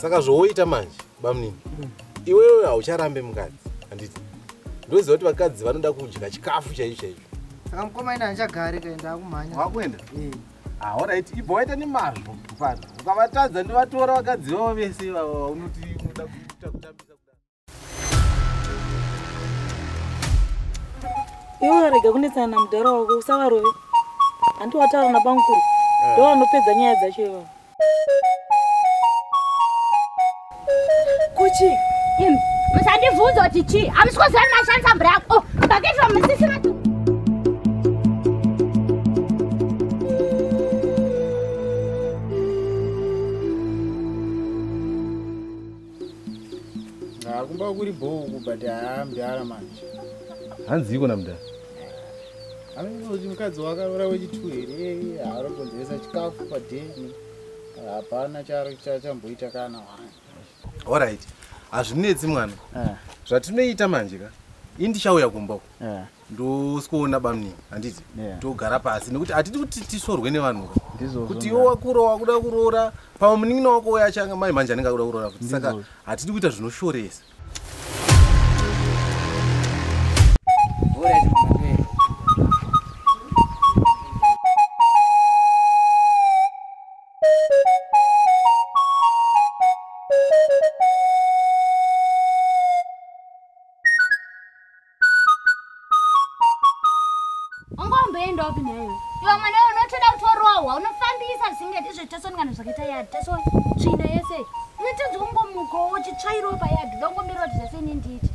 saka zvowoita manje bamunini iwewe haucharambe mukadzi handiti ndoziva kuti vakadzi vanoda kudya chikafu chaicho chaicho. Saka mukoma ina handichagari kaenda kumhanya wakuenda? Aorit ibva waita nemazvo kufana ukavatadza ndivatora vakadzi vavo vese ivava unoti unoda kuita kutambisa iwe urarega kunetsana namudhara wako usavarove handi wataura nabankuru ndo vanopedza nyaya dzacho ivavo kuchi Im, musandibvunza kuti chii hamusi kuziva mashandisa mvura yako oh mbaketwa musisina tu kumba kuri bhoku but haambyara manje. Hanziko namudhara anoti mukadzi wakarora wechitu here harokonzeresa chikafu padheni. Hapana charo chamboita kana wani. Orit hazvinetsi mwana. Zvatinoita manje ka ini ndichauya kumbako ndosikuona bamunini handiti togara pasi nekuti hatidi kuti tisorwe nevanhu kuti iwe wakura wakuda kuroora pamwe munin'ina wako yachanga mai manje anenge akuda kuroora futi saka hatidi kuita zvinoshoresa ungomboendawo pinayo iwe mwana iwe unotoda kutorohwa unofambisa zvisingati zvetasoningana zvakaita yadhi taso tsvina yese unotenzi kungomukawo uchitsvairawo payadhi udongombira kuti zvese ini nditi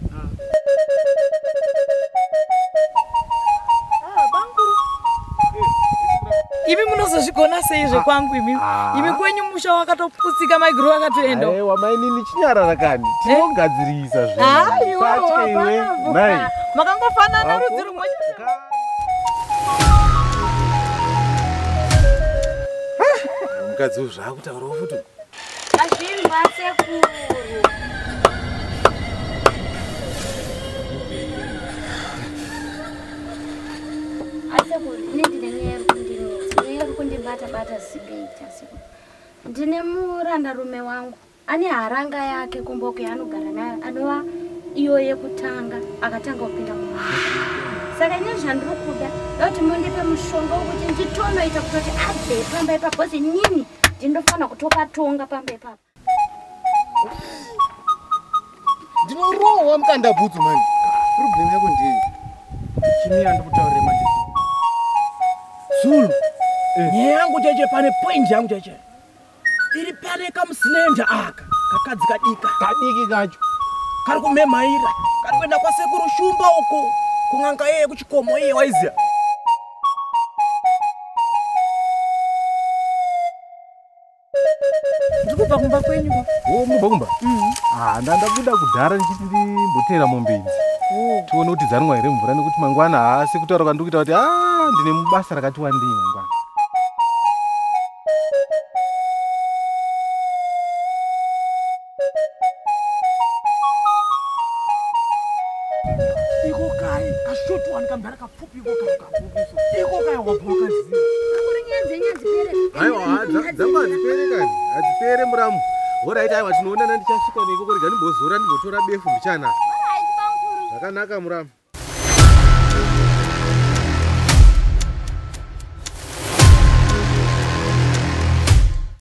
imi munozozvigona sei zvekwangu imi? Ah. imi kwenyu musha wakatopusika maigiro akatoendawo aiwa mainini chinyarara kani? Tinogadzirisa aiwa Satye iwe nai. Makangofanana rudzi rumwe mukadzi wo zvaakutaurawo futi. Azvimba sekuru asekuru ine ndine nyaya yeri kundinetsa nyaya yeri kundibata-bata zibeita sekuru ndine murandarume wangu. Ane haranga yake kumboko yaanogara nayo. Anova iyo yekutanga akatanga kupinda mumaa saka ine zvandiri kuda dauti mundipe mushonga wekuti nditonoita kutoti abve pamba ipapo bhozi nini? Ndinofanira kutopatonga pamba ipapo ndinorohwa mukandabhudzu mani. Problem yako ndei chimira ndikutaurire manje. Zulu. Nyaya yangu cheche pane point yangu cheche iri pane kamusilenda aka kakadzi kadika kadiki kacho. Kari kumemhaira kari kuenda kwasekuru shumba uko kun'anga yeye kuchikomo iye waiziya ndiri kubva kumba kwenyu mubva kumba ndandabuda kudhara ndichiti ndimbotera mombe idzi tione kuti dzanwa here mvura nekuti mangwana haasi kutaura kwandiri kuita kuti a ndine mubasa rakati wandei mangwana iko kai kashotwani kamhara kapfupi iko kai kabudiso iko kai wabva wakaziva aiwa dzangu hadzipere kani hadzipere muramu. Orit aiwa tinoonana ndichasvika neikoko rega ndimbozora ndimbotora befu bankuru zvakanaka muramu